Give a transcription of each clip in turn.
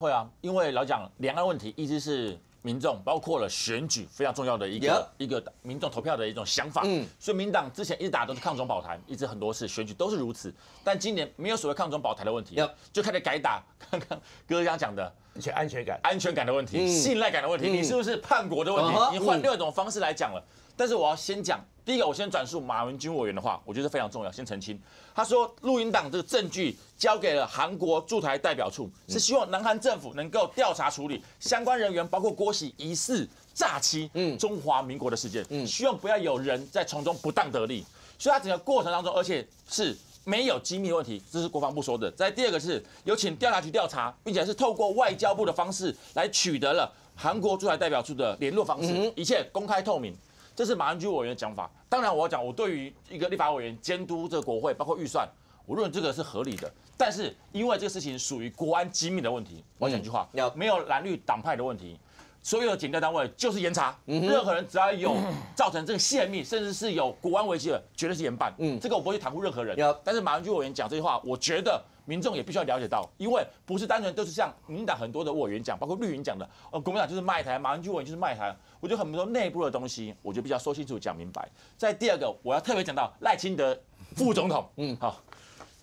会啊，因为老讲两岸问题一直是民众包括了选举非常重要的一个 Yeah 一个民众投票的一种想法。嗯嗯，所以民党之前一直打都是抗中保台，一直很多次选举都是如此，但今年没有所谓抗中保台的问题就开始改打刚刚哥刚刚讲的而且安全感。安全感的问题、嗯信赖感的问题，嗯你是不是叛国的问题嗯？你换另外一种方式来讲了。但是我要先讲，第一个，我先转述马文君委员的话，我觉得非常重要，先澄清。他说，录音档这个证据交给了韩国驻台代表处，是希望南韩政府能够调查处理相关人员，包括郭喜疑似诈欺嗯中华民国的事件，希望不要有人在从中不当得利。所以他整个过程当中，而且是没有机密问题，这是国防部说的。在第二个是有请调查局调查，并且是透过外交部的方式来取得了韩国驻台代表处的联络方式，一切公开透明。这是马英九委员的讲法。当然，我要讲，我对于一个立法委员监督这个国会，包括预算，我认为这个是合理的。但是因为这个事情属于国安机密的问题，我要讲一句话要，没有蓝绿党派的问题。所有的检调单位就是严查，任何人只要有 造成这个泄密，甚至是有国安危机的，绝对是严办。嗯嗯，这个我不会去袒护任何人。但是马文君委员讲这句话，我觉得民众也必须要了解到，因为不是单纯都是像民进党很多的委员讲，包括绿营讲的，呃，国民党就是卖台，马文君委员就是卖台。我觉得很多内部的东西，我就必须要说清楚、讲明白。在第二个，我要特别讲到赖清德副总统，嗯嗯，好，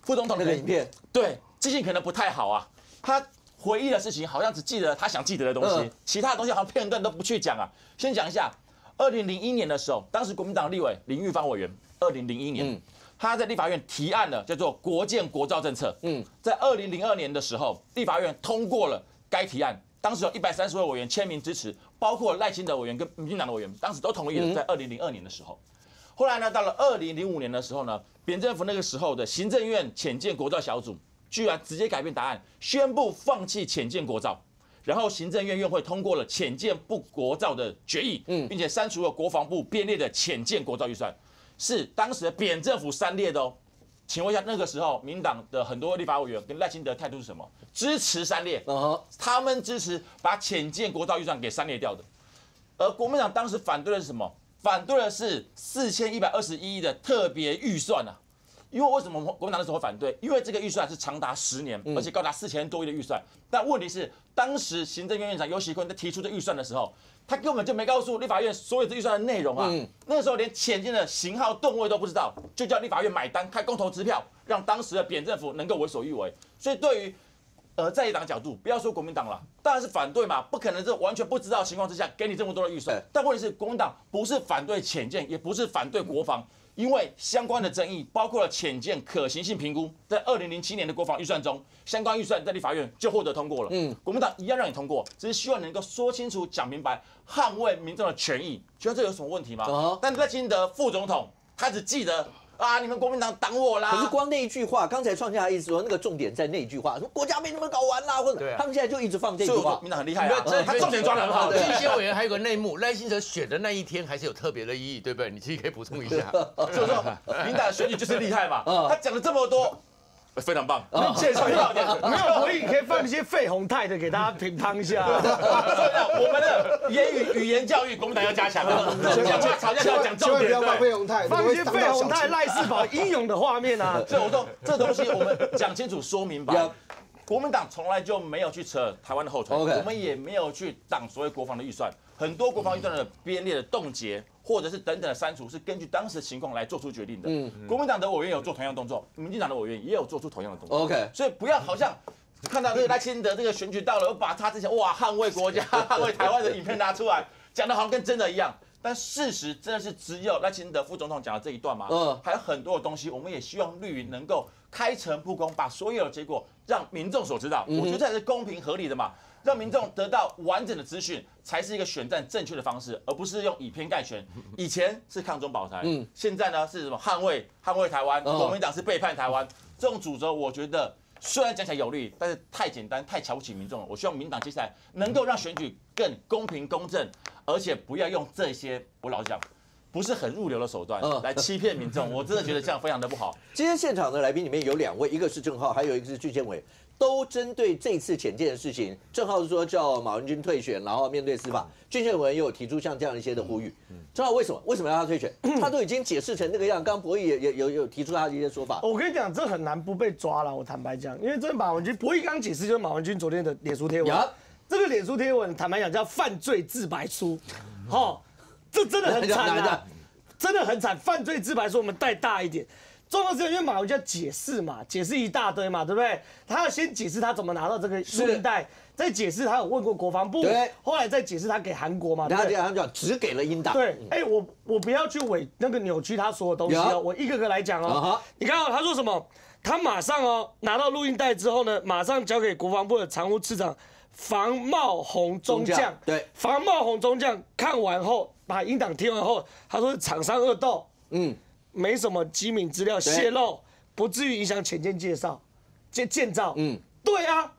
副总统那个影片，对，记性可能不太好啊。他回忆的事情好像只记得他想记得的东西，嗯其他的东西好像片段都不去讲啊。先讲一下，二零零一年的时候，当时国民党立委林玉芳委员，二零零一年。嗯他在立法院提案了，叫做“国建国造”政策。嗯嗯，在二零零二年的时候，立法院通过了该提案，当时有一百三十位委员签名支持，包括赖清德委员跟民进党的委员，当时都同意了。在二零零二年的时候，后来呢，到了二零零五年的时候呢，扁政府那个时候的行政院浅建国造小组，居然直接改变答案，宣布放弃浅见国造。然后行政院院会通过了浅见不国造的决议，嗯并且删除了国防部编列的浅见国造预算，是当时的扁政府删列的哦。请问一下，那个时候民党的很多立法委员跟赖清德态度是什么？支持删列，他们支持把浅见国造预算给删列掉的。而国民党当时反对的是什么？反对的是四千一百二十一亿的特别预算啊。因为为什么国民党那时候会反对？因为这个预算是长达十年，而且高达四千多亿的预算。但问题是，当时行政院院长尤喜坤在提出这预算的时候，他根本就没告诉立法院所有的预算的内容啊。嗯那个时候连浅见的型号、吨位都不知道，就叫立法院买单开公投支票，让当时的扁政府能够为所欲为。所以对于呃，在野党角度，不要说国民党了，当然是反对嘛，不可能是完全不知道情况之下给你这么多的预算。但问题是，国民党不是反对浅见，也不是反对国防，因为相关的争议包括了浅见可行性评估，在二零零七年的国防预算中，相关预算在立法院就获得通过了。嗯嗯，国民党一样让你通过，只是希望能够说清楚、讲明白，捍卫民众的权益。觉得这有什么问题吗？哦但赖清德副总统他只记得啊，你们国民党挡我啦。可是光那一句话，刚才创下一直说那个重点在那一句话，说国家被你们搞完啦，或者他们现在就一直放这句话所以我说民。党很厉害啊，这他重点抓得很好。对这些委员还有个内幕，赖清德选的那一天还是有特别的意义，对不对？你自己可以补充一下。所以说，民党的选举就是厉害嘛。嗯他讲了这么多，非常棒。介绍一下，没有回应可以放一些费宏泰的给大家品汤一下。所以，我们的言语语言教育，国民党要加强啊。讲话吵架就要讲重点，不要放费宏。泰，放一些费宏泰、赖世宝英勇的画面啊！所以我说这东西我们讲清楚、说明白。国民党从来就没有去扯台湾的后腿我们也没有去挡所谓国防的预算。很多国防预算的编列的冻结，或者是等等的删除，是根据当时的情况来做出决定的。嗯国民党的委员有做同样动作，民进党的委员也有做出同样的动作。OK，所以不要好像看到这个赖清德这个选举到了，我把他之前哇捍卫国家、捍卫台湾的影片拿出来，讲的好像跟真的一样。但事实真的是只有赖清德副总统讲的这一段吗？嗯嗯，还有很多的东西，我们也希望绿营能够开诚布公，把所有的结果让民众所知道。我觉得这才是公平合理的嘛，让民众得到完整的资讯，才是一个选战正确的方式，而不是用以偏概全。以前是抗中保台，现在呢是什么捍卫捍卫台湾，哦国民党是背叛台湾，这种主轴，我觉得虽然讲起来有利，但是太简单，太瞧不起民众了。我希望民党接下来能够让选举更公平公正，而且不要用这些我老实讲不是很入流的手段嗯来欺骗民众。我真的觉得这样非常的不好。今天现场的来宾里面有两位，一个是郑浩，还有一个是巨建伟。都针对这次潜舰的事情，郑浩是说叫马文君退选，然后面对司法，俊宪文也有提出像这样一些的呼吁。郑浩为什么？为什么要他退选？他都已经解释成这个样，刚刚博弈也也有有提出他的一些说法。我跟你讲，这很难不被抓了。我坦白讲，因为这马文君，博弈刚解释就是马文君昨天的脸书贴文呀。这个脸书贴文，坦白讲叫犯罪自白书，哈，这真的很惨啊，真的很惨。犯罪自白书我们带大一点。重要是因为马文就要解释嘛，解释一大堆嘛，对不对？他要先解释他怎么拿到这个录音带，再解释他有问过国防部，对，后来再解释他给韩国嘛，然后这样就只给了英党。对，哎，我我不要去伪那个扭曲他所有东西哦，我一个个来讲哦。你看哦，他说什么？他马上哦拿到录音带之后呢，马上交给国防部的常务次长房茂宏中将。对，房茂宏中将看完后，把音档听完后，他说厂商恶斗，嗯。没什么机密资料泄露，不至于影响潜舰介绍、建建造。嗯，对啊，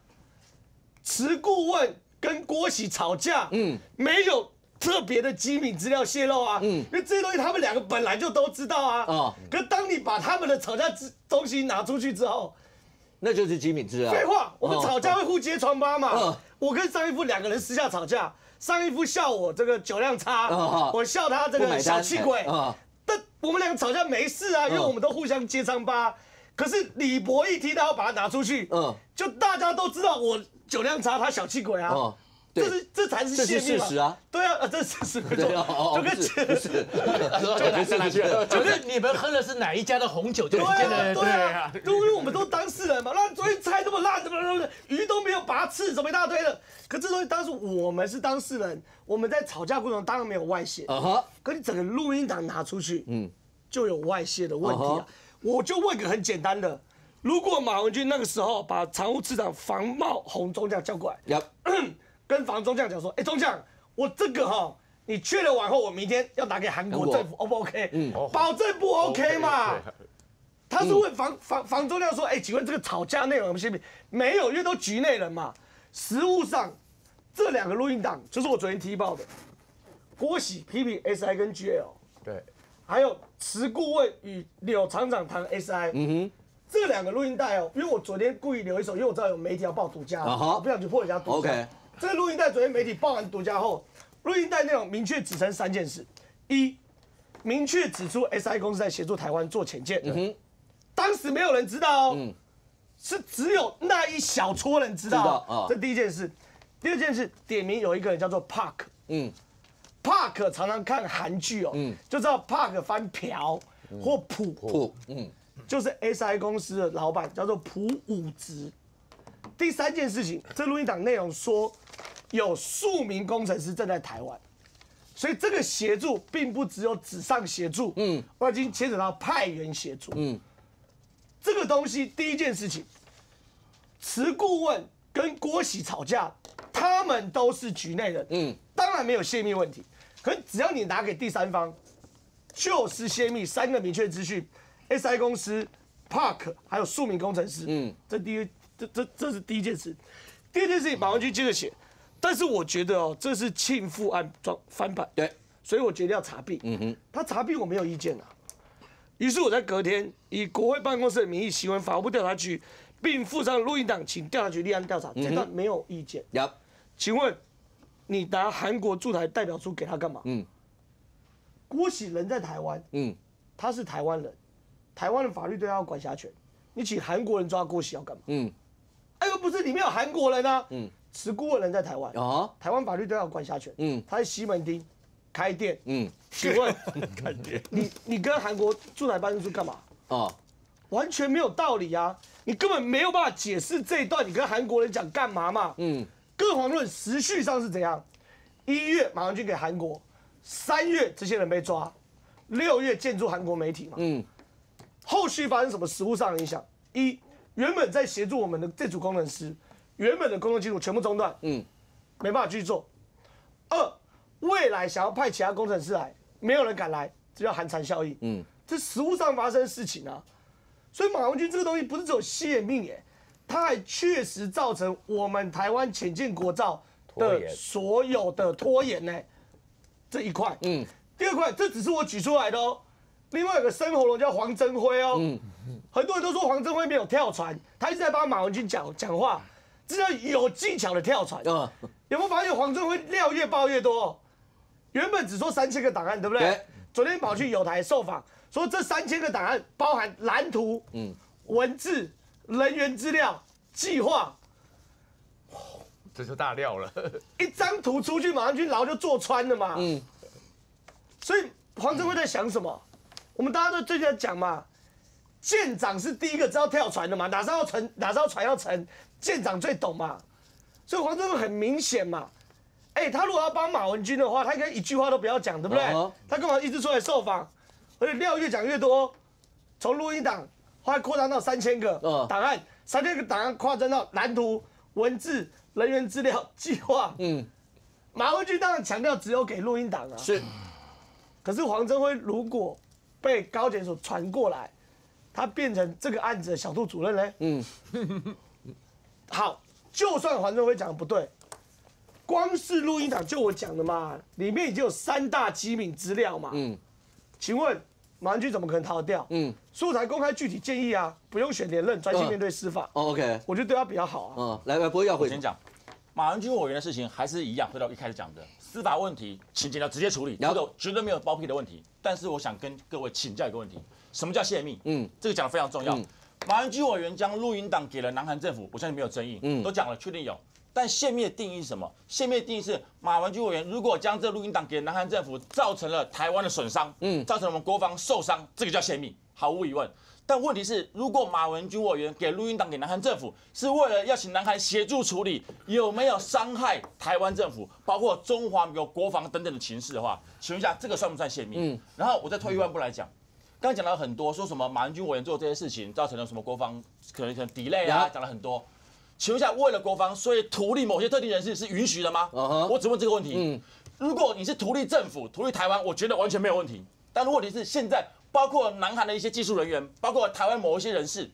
持顾问跟郭喜吵架，嗯，没有特别的机密资料泄露啊，嗯，因为这些东西他们两个本来就都知道啊。哦，可当你把他们的吵架之东西拿出去之后，那就是金敏珠啊。废话，我们吵架会互揭疮疤嘛。嗯，我跟上一夫两个人私下吵架，上一夫笑我这个酒量差，我笑他这个小气鬼。但我们两个吵架没事啊，因为我们都互相揭疮疤。可是李博一提到要把它拿出去，嗯，就大家都知道我酒量差，他小气鬼啊。这是这才是事实啊！对啊，这是事实，就跟事实。就跟你们喝的是哪一家的红酒？对啊，对啊，因为我们都当事人嘛。那昨天菜这么烂，怎么怎么鱼都没有拔刺，怎么一大堆的。可这东西当时我们是当事人，我们在吵架过程中当然没有外泄。啊哈。可你整个录音档拿出去，嗯，就有外泄的问题啊。我就问个很简单的：如果马文君那个时候把常务次长房茂宏中将叫过来，跟房中将讲说，哎，中将，我这个哈，你确认完后，我明天要拿给韩国政府，O 不 OK？嗯，保证不 OK 嘛？他是问房房房中将说，哎，请问这个吵架内容有没有？没有，因为都局内人嘛。实物上，这两个录音档就是我昨天踢爆的，郭喜批评 SI 跟 GL，对，还有池顾问与柳厂长谈 SI，嗯哼。这两个录音带哦，因为我昨天故意留一手，因为我知道有媒体要报独家，我不想去破人家独家。这个录音带昨天媒体报完独家后，录音带内容明确指称三件事：一，明确指出 SI 公司在协助台湾做潜舰，嗯哼，当时没有人知道哦，是只有那一小撮人知道。这第一件事。第二件事，点名有一个人叫做 Park，嗯，Park 常常看韩剧哦，嗯，就知道 Park 翻朴或朴，嗯，就是 SI 公司的老板叫做朴武植。第三件事情，这录音档内容说。有数名工程师正在台湾，所以这个协助并不只有纸上协助，嗯，我已经牵扯到派员协助，嗯，这个东西第一件事情，持顾问跟郭喜吵架，他们都是局内人，嗯，当然没有泄密问题，可只要你拿给第三方，就是泄密三个明确资讯，SI 公司、Park 还有数名工程师，嗯，这第一，这这这是第一件事，第二件事情，马文君接着写。但是我觉得哦，这是庆父案装翻版，对，所以我决定要查弊。嗯哼，他查弊我没有意见啊。于是我在隔天以国会办公室的名义，询问法务部调查局，并附上录音档，请调查局立案调查。这段没有意见。有，请问你拿韩国驻台代表书给他干嘛？嗯，郭喜人在台湾，嗯，他是台湾人，台湾的法律对他有管辖权。你请韩国人抓郭喜要干嘛？嗯，哎呦不是里面有韩国人啊。嗯。持股的人在台湾啊，台湾法律都要管辖权。嗯，他在西门町开店。嗯，请问 开店，你你跟韩国驻台办事处干嘛？啊，完全没有道理啊！你根本没有办法解释这一段，你跟韩国人讲干嘛嘛？嗯，更遑论时序上是怎样？一月马上就给韩国，三月这些人被抓，六月建筑韩国媒体嘛。嗯，后续发生什么实物上的影响？一原本在协助我们的这组工程师。原本的工作记录全部中断，嗯，没办法继续做。二，未来想要派其他工程师来，没有人敢来，这叫寒蝉效应，嗯，这实物上发生事情啊。所以马文君这个东西不是只有泄密耶，它还确实造成我们台湾潜进国造的所有的拖延呢。这一块，嗯，第二块，这只是我举出来的哦。另外有个生喉咙叫黄镇辉哦，很多人都说黄镇辉没有跳船，他一直在帮马文君讲讲话，这叫有技巧的跳船。嗯，有没有发现黄镇辉料越爆越多？原本只说三千个档案，对不对？对昨天跑去有台受访，说这三千个档案包含蓝图、嗯、文字、人员资料、计划，这就大料了。一张图出去，马上军牢就坐穿了嘛。嗯，所以黄镇辉在想什么？我们大家都最近在讲嘛，舰长是第一个知道跳船的嘛，哪艘要沉，哪艘船要沉，舰长最懂嘛。所以黄镇辉很明显嘛，哎、他如果要帮马文君的话，他应该一句话都不要讲，对不对？他干嘛一直出来受访？而且料越讲越多，从录音档后来扩张到三千个嗯档案，三千个档案扩张到蓝图、文字、人员资料、计划。嗯，马文君当然强调只有给录音档啊，是，可是黄镇辉如果被高检所传过来，他变成这个案子的小杜主任嘞？嗯，好，就算黄镇辉讲的不对，光是录音档就我讲的嘛，里面已经有三大机敏资料嘛。嗯，请问马文君怎么可能逃得掉？嗯嗯，素材公开具体建议啊，不用选连任，专心面对司法。哦，OK，我觉得对他比较好啊。嗯，来来，不会要回我先讲，马文君委员的事情还是一样，回到一开始讲的司法问题，请检察直接处理，了这个绝对没有包庇的问题。但是我想跟各位请教一个问题：什么叫泄密？嗯嗯，这个讲的非常重要。嗯马文君委员将录音档给了南韩政府，我相信没有争议，嗯都讲了，确定有。但泄密的定义是什么？泄密的定义是马文君委员如果将这录音档给南韩政府，造成了台湾的损伤，嗯嗯，造成我们国防受伤，这个叫泄密，毫无疑问。但问题是，如果马文君委员给录音档给南韩政府，是为了要请南韩协助处理有没有伤害台湾政府，包括中华民国国防等等的情势的话，请问一下，这个算不算泄密？嗯嗯，然后我再退一万步来讲，刚刚讲了很多，说什么马文君委员做这些事情造成了什么国防可能可能 delay 啊，讲了很多。请问一下，为了国防，所以图利某些特定人士是允许的吗我只问这个问题。嗯如果你是图利政府、图利台湾，我觉得完全没有问题。但问题是，现在包括南韩的一些技术人员，包括台湾某一些人士，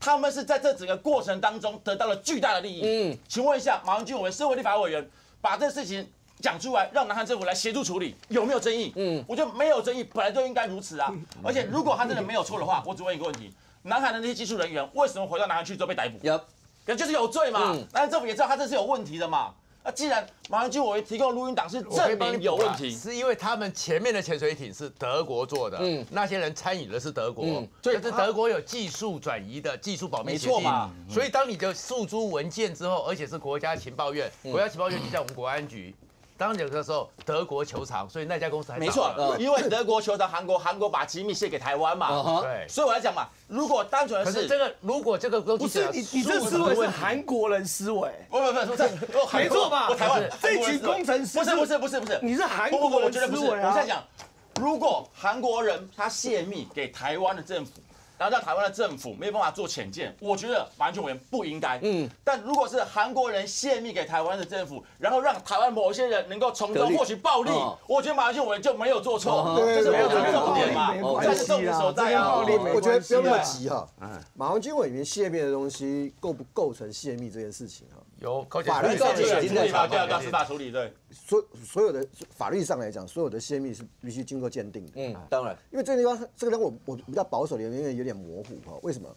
他们是在这整个过程当中得到了巨大的利益。嗯嗯，请问一下，马文君委员，身为立法委员，把这事情讲出来，让南韩政府来协助处理，有没有争议？嗯嗯，我觉得没有争议，本来就应该如此啊。而且如果他真的没有错的话，我只问一个问题：南韩的那些技术人员为什么回到南韩去之后被逮捕？有可能就是有罪嘛嗯。南韩政府也知道他这是有问题的嘛。那既然马上就我提供录音档是我可以证明有问题，是因为他们前面的潜水艇是德国做的，嗯。那些人参与的是德国，嗯。所以是德国有技术转移的技术保密没协定错嘛。所以当你的诉诸文件之后，而且是国家情报院，嗯。国家情报院就在我们国安局。当年的时候德国球场，所以那家公司还没错因为德国球场韩国，韩国把机密泄给台湾嗯嘛。哼对。所以我来讲嘛，如果单纯的是这个如果这个不是你，你这思维是韩国人思维，不不不不是，我韩没错吧我台湾不是这群工程师不是不是不是不是，你是韩不不不，国人我觉得不是。思维啊我在讲，如果韩国人他泄密给台湾的政府。然后在台湾的政府没有办法做浅见，我觉得马英九委员不应该。嗯嗯，但如果是韩国人泄密给台湾的政府，然后让台湾某一些人能够从中获取暴利哦，我觉得马英九委员就没有做错哦，这是没有对对对重点嘛没关，这是重点所在啊。我觉得不要急哈。马英九委员泄密的东西构不构成泄密这件事情哈？有高检法律告上诉已经在查处理嘛，对啊，到司法处理，对。所所有的法律上来讲，所有的泄密是必须经过鉴定的。嗯，当然，因为这个地方，这个地方我我比较保守的原因有点模糊哈。为什么？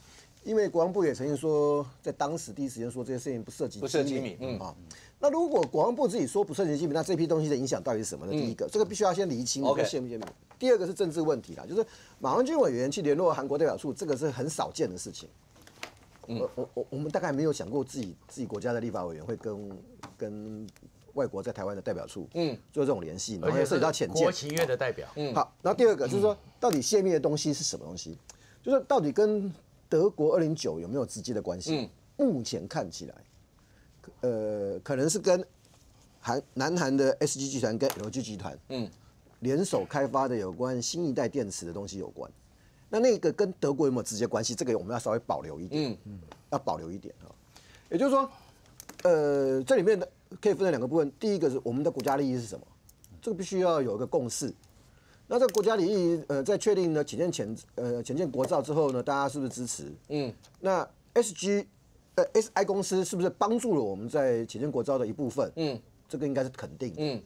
因为国防部也曾经说，在当时第一时间说这些事情不涉及不涉及机密嗯啊。那如果国防部自己说不涉及机密，那这批东西的影响到底是什么呢？第一个，这个必须要先厘清 OK 泄密泄密。第二个是政治问题啦，就是马文君委员去联络韩国代表处，这个是很少见的事情。我我我我们大概没有想过自己自己国家的立法委员会跟跟外国在台湾的代表处嗯嗯做这种联系，然而且涉及到潜舰国。情院的代表，嗯好，然后第二个就是说，到底泄密的东西是什么东西？就是到底跟德国二零九有没有直接的关系？目前看起来，呃，可能是跟韩南韩的 SG 集团跟 LG 集团，嗯嗯，联手开发的有关新一代电池的东西有关。那那个跟德国有没有直接关系？这个我们要稍微保留一点，嗯嗯要保留一点啊。也就是说，呃，这里面的可以分成两个部分。第一个是我们的国家利益是什么？这个必须要有一个共识。那这个国家利益，呃，在确定呢潜舰前呃潜舰国造之后呢，大家是不是支持？嗯，那 SG 呃 SI 公司是不是帮助了我们在潜舰国造的一部分？嗯，这个应该是肯定的。嗯，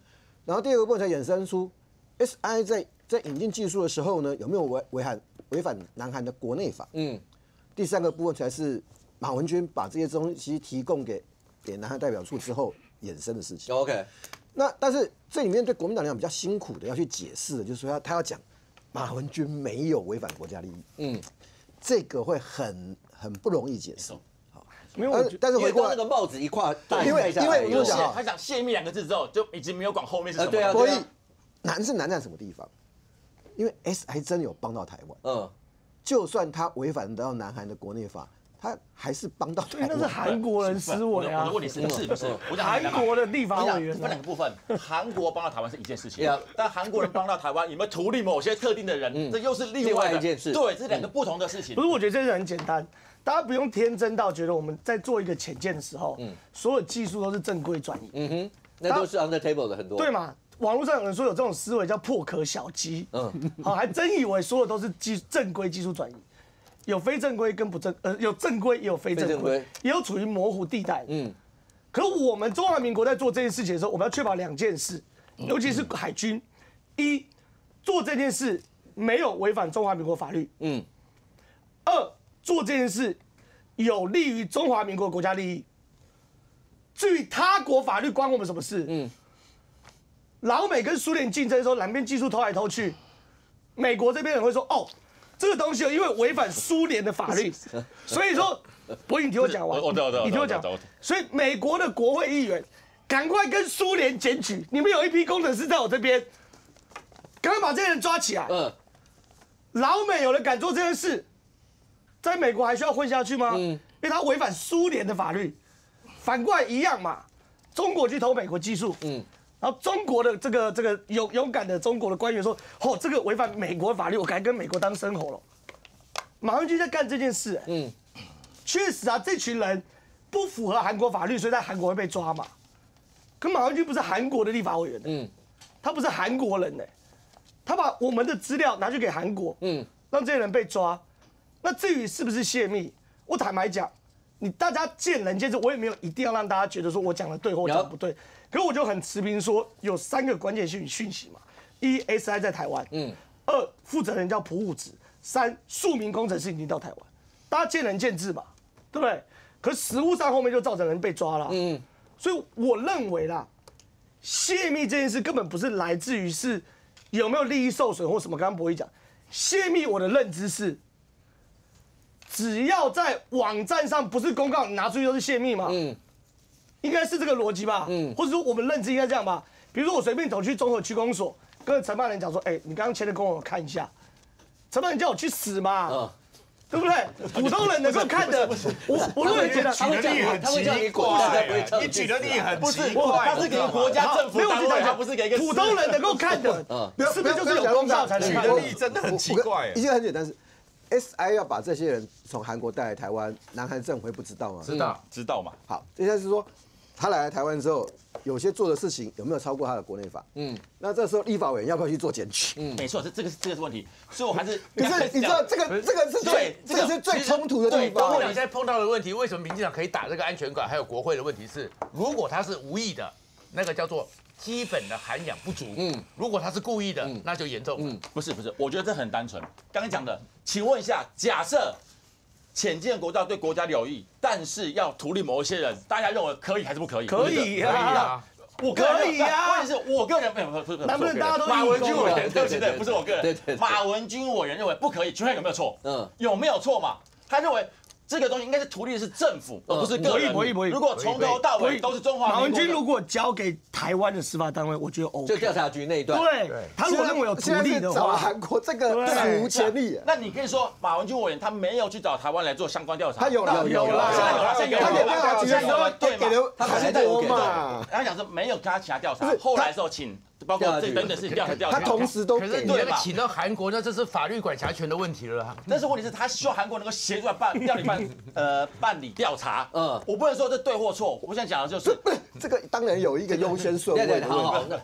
然后第二个部分才衍生出 SI 在在引进技术的时候呢，有没有违违反违反南韩的国内法？嗯，第三个部分才是马文君把这些东西提供给给南韩代表处之后衍生的事情。OK，那但是这里面对国民党来讲比较辛苦的要去解释的，就是说他他要讲马文君没有违反国家利益，嗯，这个会很很不容易解释。没有，但是回过那个帽子一跨大因为因为我因为讲啊他讲泄密两个字之后，就已经没有管后面是什么对啊所以难是难在什么地方？因为 S 还真有帮到台湾，嗯，就算他违反到南韩的国内法，他还是帮到台因为那是湾。韩国人思维啊。问题是不是 不是？我讲韩国的立法委员啊分两个部分，韩国帮到台湾是一件事情但韩国人帮到台湾有没有图利某些特定的人，这又是另另外一件事对，这是两个不同的事情不。是，我觉得这是很简单，大家不用天真到觉得我们在做一个潜舰的时候，所有技术都是正规转移，嗯哼，那都是 under table 的很多。对嘛？网络上有人说有这种思维叫破壳小鸡，嗯，好，还真以为所有都是技正规技术转移，有非正规跟不正，呃，有正规也有非正规。也有处于模糊地带，嗯嗯。可我们中华民国在做这件事情的时候，我们要确保两件事，尤其是海军，一做这件事没有违反中华民国法律，嗯，二做这件事有利于中华民国国家利益。至于他国法律关我们什么事？嗯，老美跟苏联竞争的时候，两边技术偷来偷去，美国这边人会说：“哦，这个东西因为违反苏联的法律，所以说，博颖，你听我讲完，我我懂我懂你听我讲。所以美国的国会议员赶快跟苏联检举，你们有一批工程师在我这边，赶快把这些人抓起来。嗯，老美有人敢做这件事，在美国还需要混下去吗？嗯因为他违反苏联的法律，反过来一样嘛。中国去偷美国技术，嗯，然后中国的这个这个勇勇敢的中国的官员说，哦，这个违反美国法律，我敢跟美国当生喉了。马文君在干这件事、嗯，确实啊，这群人不符合韩国法律，所以在韩国会被抓嘛。可马文君不是韩国的立法委员、嗯，他不是韩国人呢、他把我们的资料拿去给韩国，嗯，让这些人被抓。那至于是不是泄密，我坦白讲，你大家见仁见智，我也没有一定要让大家觉得说我讲的对或我讲的不对。可是我就很持平说，有三个关键性讯息嘛：一，SI 在台湾；嗯，二，负责人叫朴武植；三，数名工程师已经到台湾。大家见仁见智嘛，对不对？可是实物上后面就造成人被抓了，嗯，所以我认为啦，泄密这件事根本不是来自于是有没有利益受损或什么。刚刚博弈讲，泄密我的认知是，只要在网站上不是公告，你拿出去都是泄密嘛。嗯，应该是这个逻辑吧。嗯，或者说我们认知应该这样吧。比如说我随便走去综合区公所，跟承办人讲说，哎、你刚刚签的跟我看一下，承办人叫我去死嘛。嗯对不对？普通人能够看的，我我认为觉得他会叫你，他会叫你滚蛋，他不会叫你举的例很不是，奇怪，他是给国家政府单位，没有我就这样他不是给一个普通人能够看的，是不是就是有公告才能举看？的例真的很奇怪一。件很简单是，SI 要把这些人从韩国带来台湾，南韩政府会不知道吗？知道。知道嘛？好，接下来是说，他来台湾之后，有些做的事情有没有超过他的国内法？嗯，那这时候立法委员要不要去做检举？嗯，没错，这这个是这个是问题，所以我还是 可是你知道这个这个是最对这个是最冲突的地对方如。果你现在碰到的问题，为什么民进党可以打这个安全馆？还有国会的问题是，如果他是无意的，那个叫做基本的涵养不足。嗯，如果他是故意的，那就严重嗯。不是不是，我觉得这很单纯。刚刚讲的，请问一下，假设浅见国造对国家有益，但是要图利某一些人，大家认为可以还是不可以？可以可以呀，啊，我可以啊关键是我个人没有，不是不是，难不能大家都马文君义工啊委员，对不起，对，不是我个人对对对，马文君委员认为不可以，全会有没有错？嗯嗯，有没有错嘛？他认为。这个东西应该是图利的是政府，而不是个人。博弈博弈如果从头到尾都是中华马文民国的，君如果交给台湾的司法单位，我觉得 OK。就调查局那一段。对，他如果认为有图现在利的话，韩国这个无前例，那你可以说马文君委员他没有去找台湾来做相关调查，他有了有了现在有啦，现在有了，他给调查局的时候对给嘛？的韩国嘛，他讲说没有跟他其他调查，后来的时候请包括这等等事情调查调查。他同时都可是给对嘛你那个请到韩国，那这是法律管辖权的问题了啊。但是问题是，他希望韩国能够协助他办调理办 呃办理调查。嗯嗯，我不能说这对或错，我现在讲的就是这个当然有一个优先顺位对对，的好好那